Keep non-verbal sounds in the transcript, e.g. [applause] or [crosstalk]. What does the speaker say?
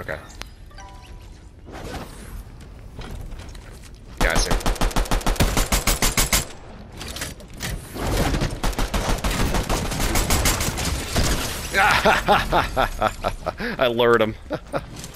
Okay. Yeah, I see. I lured him. [laughs]